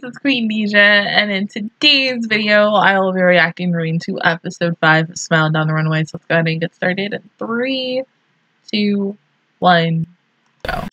guys, it's Queendija, and in today's video, I will be reacting to episode 5 of Smile Down the Runway. So let's go ahead and get started in 3, 2, 1, go.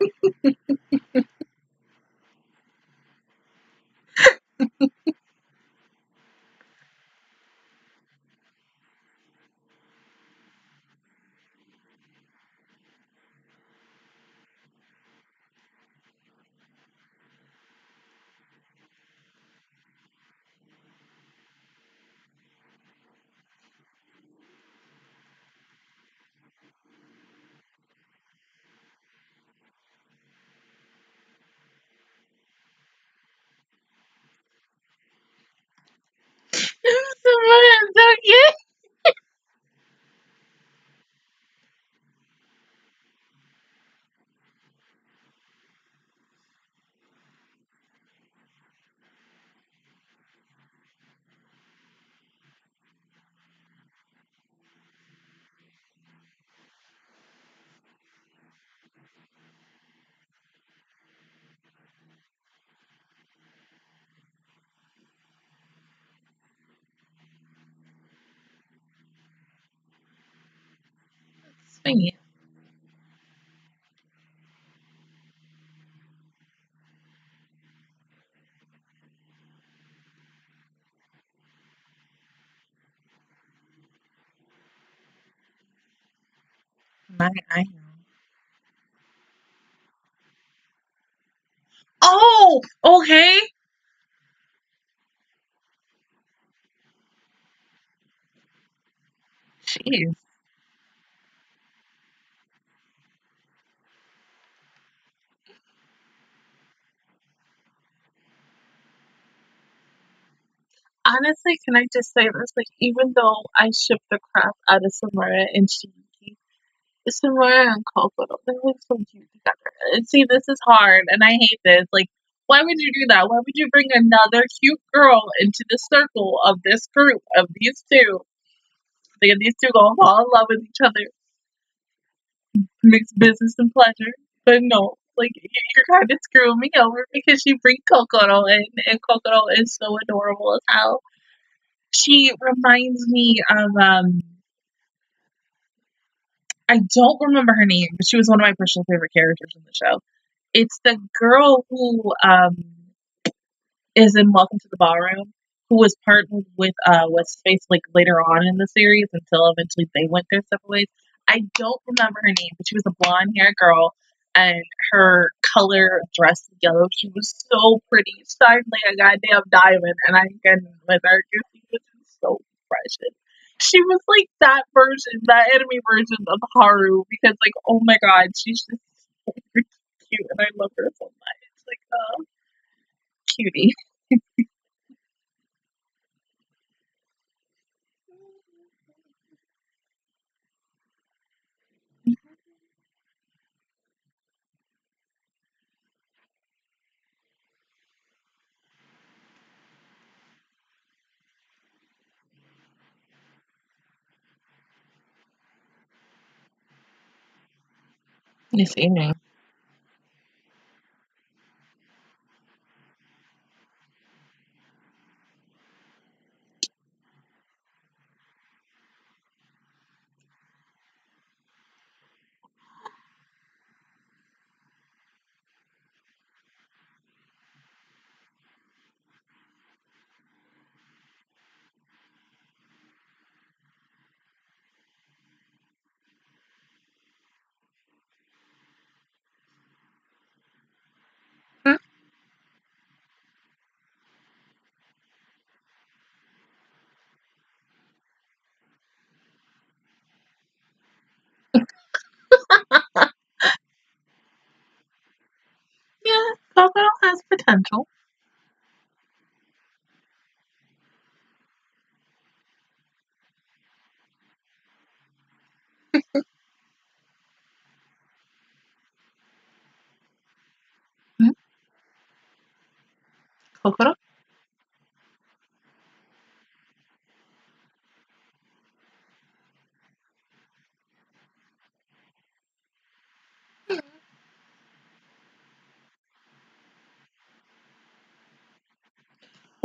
Someone so cute. It. My, I know. Oh, okay. Jeez. Honestly, can I just say this? Like, even though I ship the crap out of Tsumura and Shinji, Tsumura and Coco, they look so cute together. And see, this is hard, and I hate this. Like, why would you do that? Why would you bring another cute girl into the circle of this group of these two? They these two gonna fall in love with each other, mix business and pleasure. But no, like you're kind of screwing me over because you bring Kokoro in, and Kokoro is so adorable as hell. She reminds me of um. I don't remember her name, but she was one of my personal favorite characters in the show. It's the girl who um is in Welcome to the Ballroom, who was partnered with uh face like later on in the series until eventually they went their separate ways. I don't remember her name, but she was a blonde haired girl and her color dress yellow. She was so pretty. Shined like a goddamn diamond and I couldn't with her she was so precious. She was like that version, that anime version of Haru because like oh my god, she's just so cute and I love her so much. Like uh cutie. This evening. Potential. Mhm. Kokoro?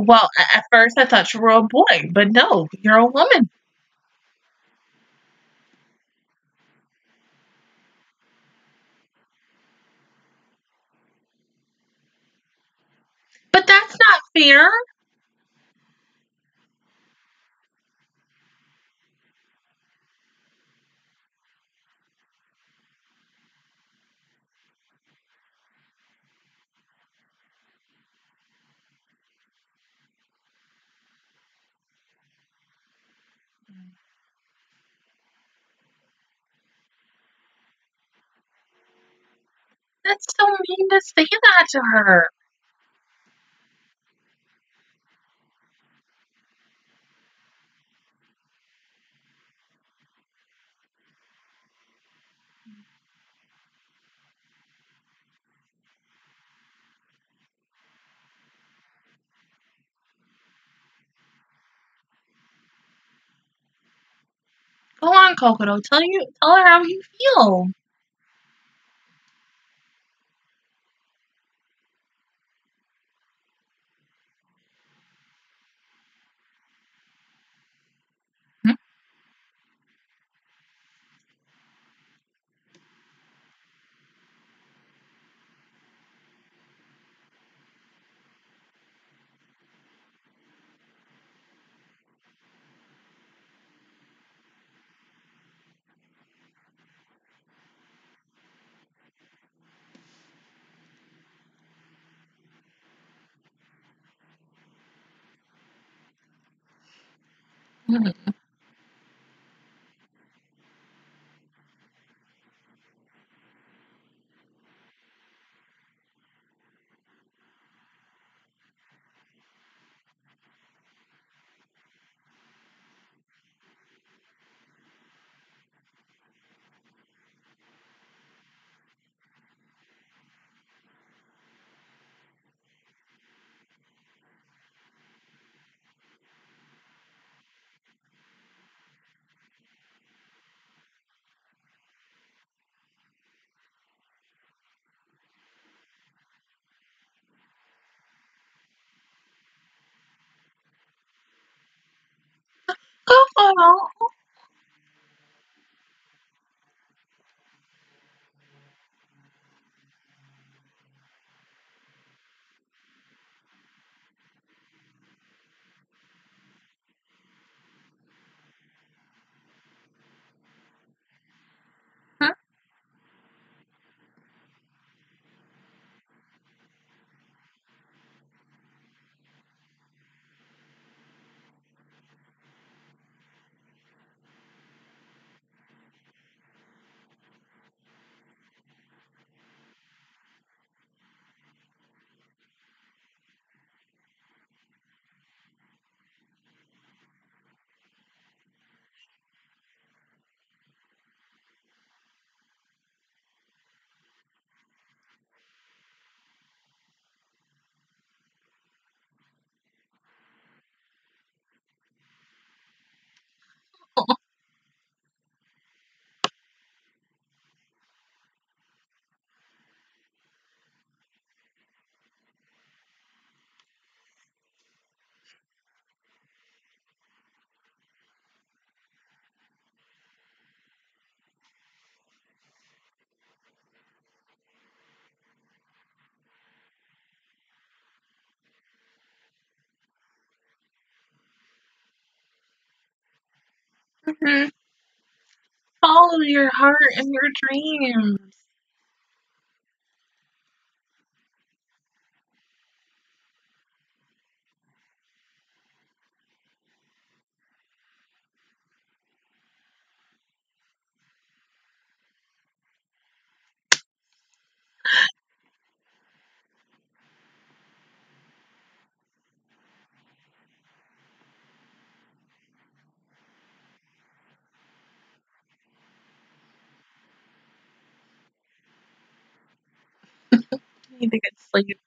Well, at first I thought you were a boy, but no, you're a woman. But that's not fair. That's so mean to say that to her. Go on, Kokoro. Tell you tell her how you feel. Mhm. Kokoro. Mhm. Follow your heart and your dreams. Need to get sleep.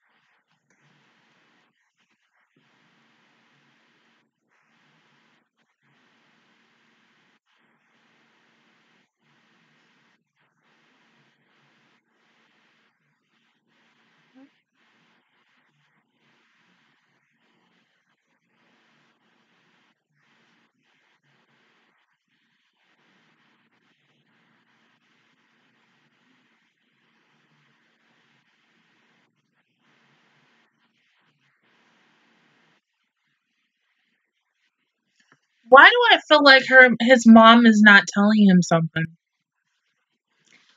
Why do I feel like her his mom is not telling him something?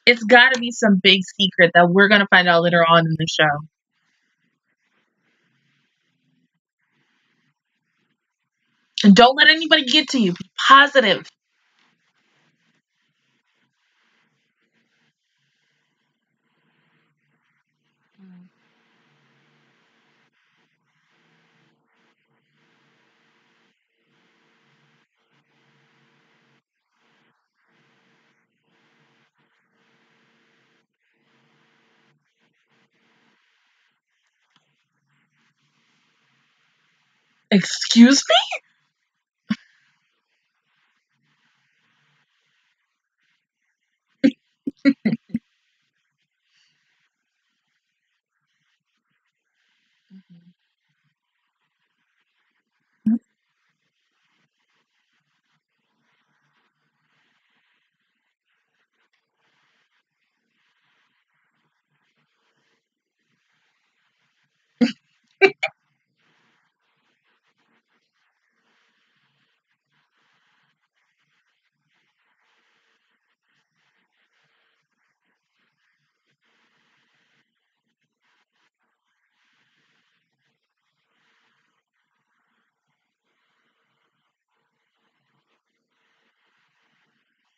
It's got to be some big secret that we're gonna find out later on in the show. And don't let anybody get to you. Be positive. Excuse me?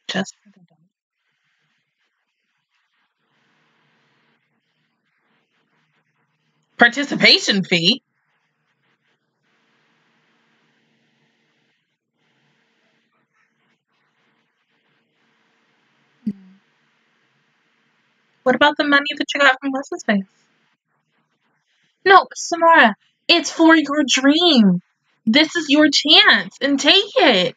Just for the dog. Participation fee. What about the money that you got from what's face? No, Tsumura, it's for your dream. This is your chance, and take it.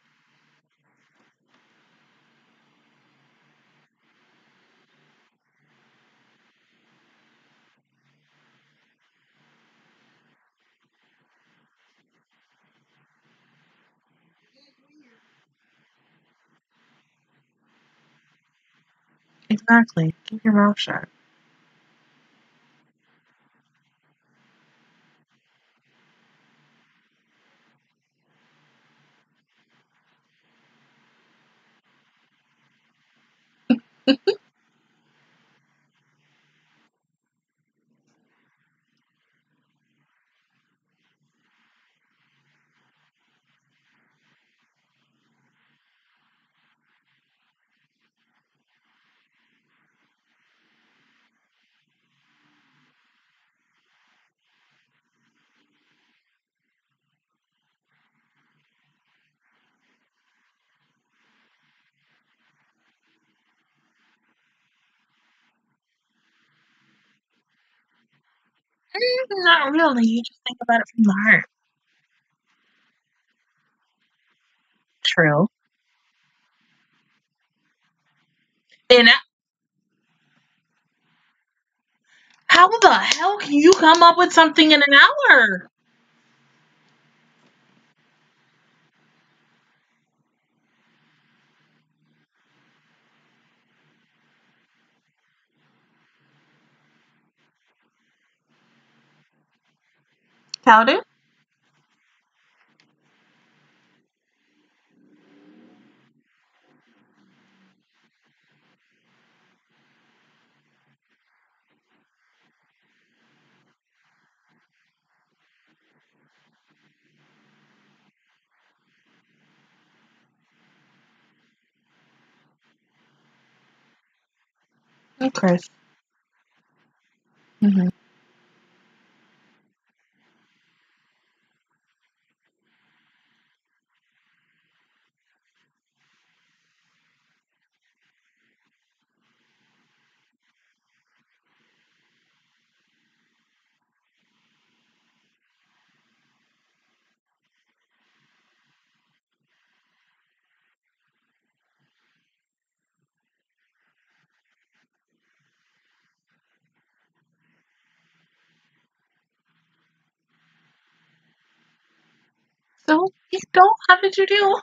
Exactly. Keep your mouth shut. Not really. You just think about it from the heart. True. And I- how the hell can you come up with something in an hour? Powder? Okay. Mm-hmm. Hmm You don't? How did you do?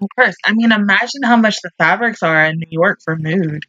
Of course. I mean, imagine how much the fabrics are in New York for nude.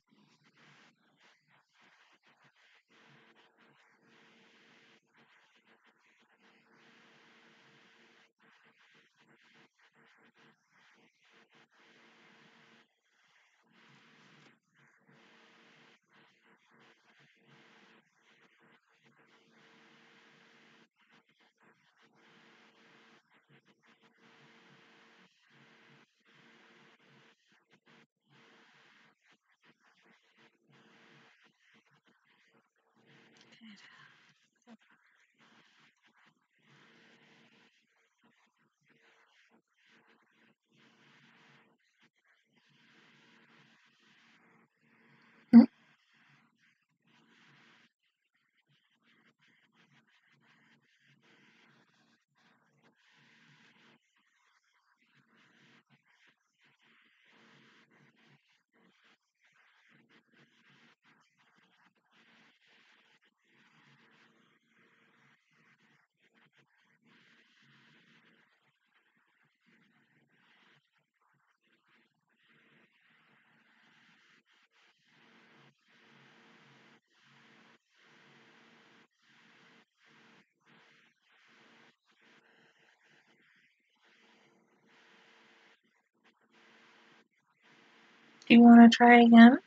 Do you want to try again?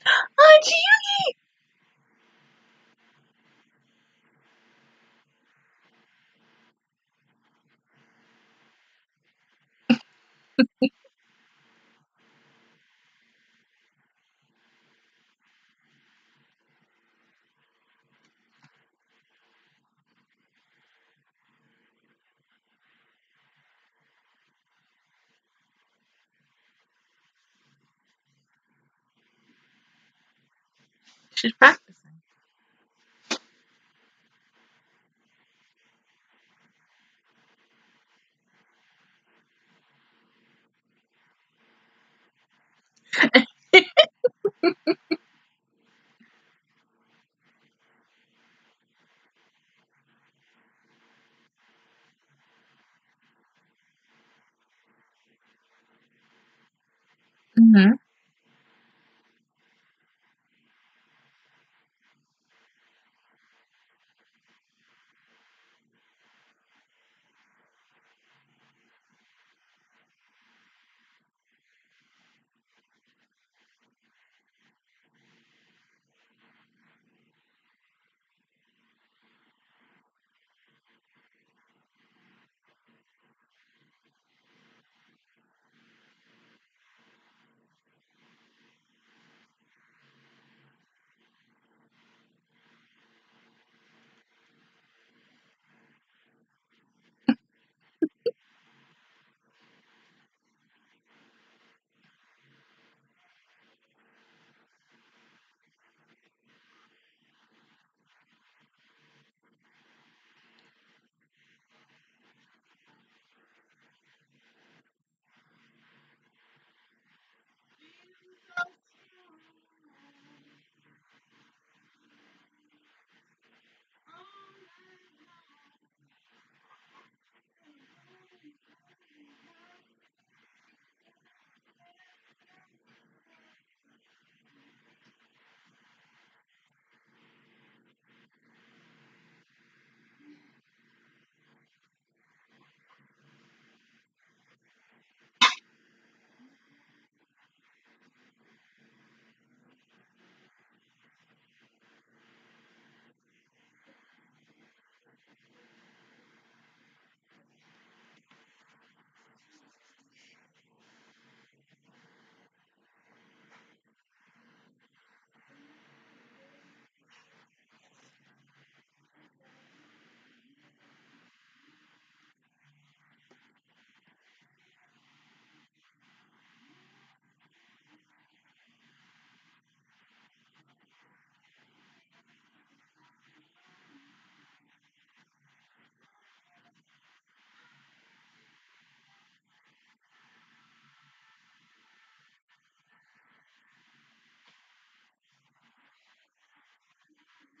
Oh, Julie! She's practicing. hmm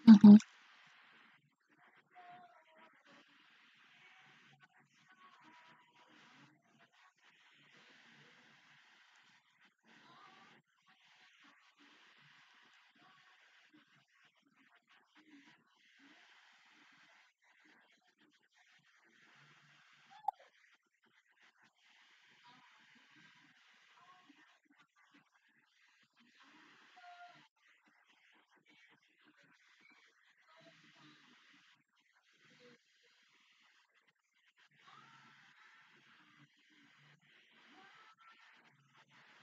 Mm-hmm.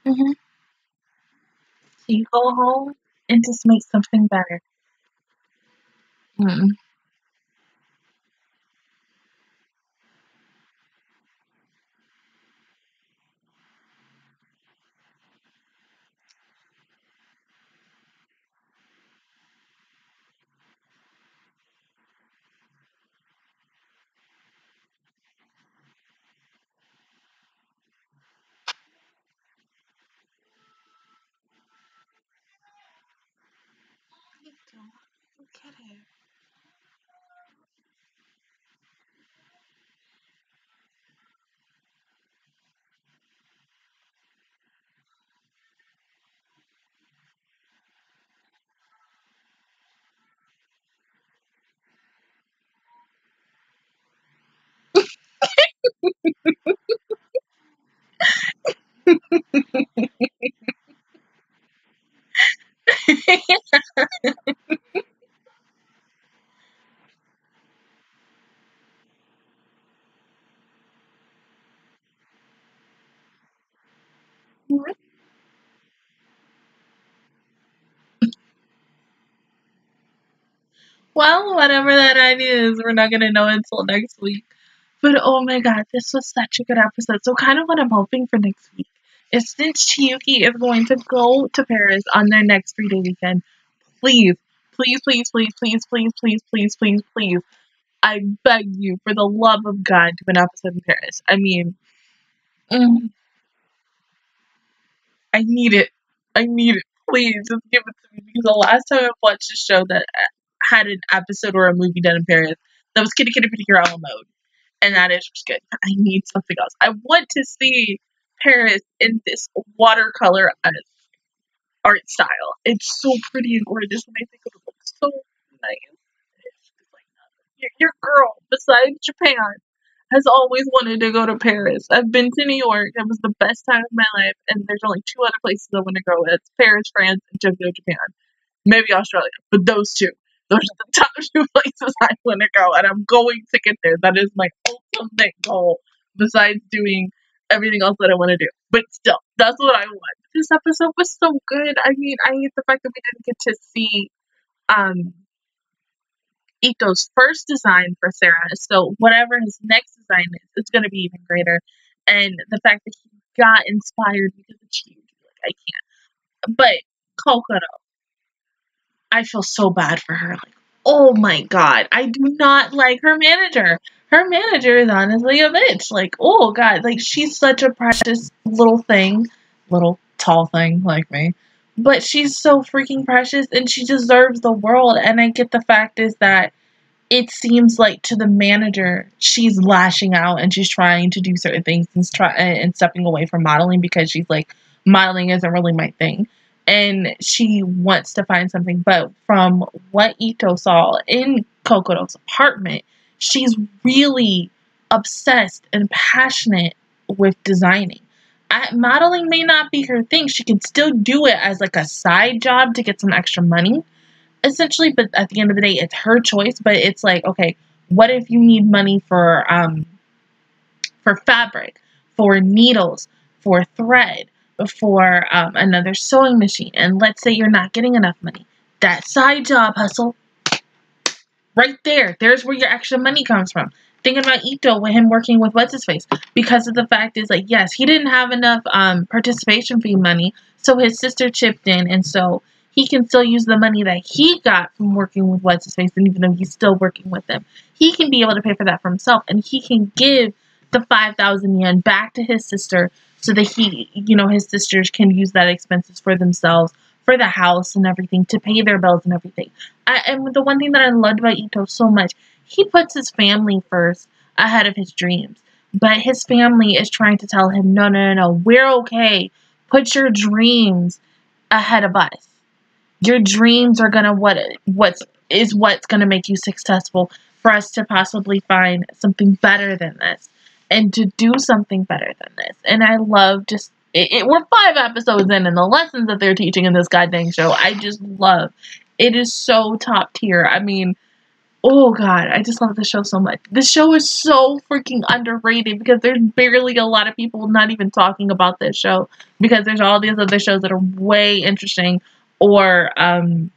Mhm. So you go home and just make something better. Mm. Don't forget it. Whatever that idea is, we're not gonna know until next week. But oh my god, this was such a good episode. So kind of what I'm hoping for next week is since Chiyuki is going to go to Paris on their next three day weekend, please, please, please, please, please, please, please, please, please, please, I beg you, for the love of God, do an episode in Paris. I mean, mm, I need it. I need it. Please, just give it to me. Because the last time I watched a show that had an episode or a movie done in Paris, that was Kitty Kitty Pretty Girl mode. And that is just good. I need something else. I want to see Paris in this watercolor art style. It's so pretty and gorgeous, and I think it looks so nice. Your, your girl, besides Japan, has always wanted to go to Paris. I've been to New York. It was the best time of my life, and there's only two other places I want to go. It's Paris, France, and Tokyo, Japan. Maybe Australia, but those two. Those are the top two places I want to go, and I'm going to get there. That is my ultimate goal, besides doing everything else that I want to do. But still, that's what I want. This episode was so good. I mean, I hate the fact that we didn't get to see um Ito's first design for Sarah. So whatever his next design is, it's going to be even greater. And the fact that he got inspired because of Chiyuki, like I can't. But Kokoro, I feel so bad for her. Like, oh my god, I do not like her manager. Her manager is honestly a bitch. Like, oh god, like she's such a precious little thing, little tall thing like me. But she's so freaking precious and she deserves the world. And I get the fact is that it seems like to the manager she's lashing out and she's trying to do certain things and try and stepping away from modeling because she's like modeling isn't really my thing and she wants to find something. But from what ito saw in kokoro's apartment she's really obsessed and passionate with designing. I, modeling may not be her thing. She can still do it as like a side job to get some extra money essentially but at the end of the day it's her choice. But it's like okay what if you need money for um for fabric for needles for thread for um, another sewing machine. And let's say you're not getting enough money. That side job hustle right there there's where your extra money comes from. Thinking about Ito with him working with what's his face. Because of the fact is like yes he didn't have enough um, participation fee money. So his sister chipped in. And so he can still use the money that he got from working with what's his face. And even though he's still working with them. He can be able to pay for that for himself. And he can give the 5000 yen back to his sister so that he you know his sisters can use that expenses for themselves for the house and everything to pay their bills and everything. I, and the one thing that I loved about Ito so much, he puts his family first ahead of his dreams. But his family is trying to tell him, no, no, no, no, we're okay. Put your dreams ahead of us. Your dreams are gonna what what's is what's gonna make you successful for us to possibly find something better than this and to do something better than this. And I love just it, it, we're five episodes in and the lessons that they're teaching in this goddamn show I just love. It is so top tier. I mean, oh god, I just love the show so much. This show is so freaking underrated because there's barely a lot of people not even talking about this show because there's all these other shows that are way interesting or um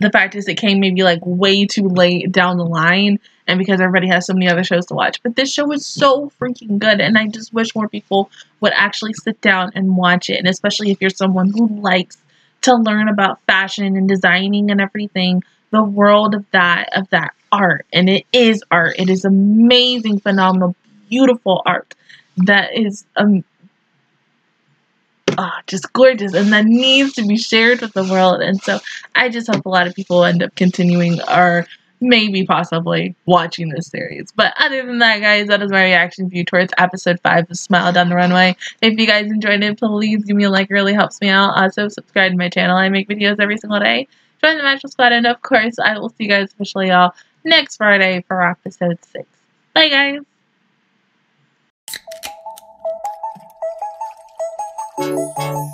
the fact is it came maybe like way too late down the line and because everybody has so many other shows to watch. But this show is so freaking good and I just wish more people would actually sit down and watch it. And especially if you're someone who likes to learn about fashion and designing and everything, the world of that of that art. And it is art. It is amazing, phenomenal, beautiful art that is um oh, just gorgeous and that needs to be shared with the world. And so I just hope a lot of people end up continuing or maybe possibly watching this series. But other than that, guys, that is my reaction view towards episode 5 of Smile Down the Runway. If you guys enjoyed it, please give me a like. It really helps me out. Also, subscribe to my channel. I make videos every single day. Join the Magical Squad. And, of course, I will see you guys officially all next Friday for episode 6. Bye, guys. Thank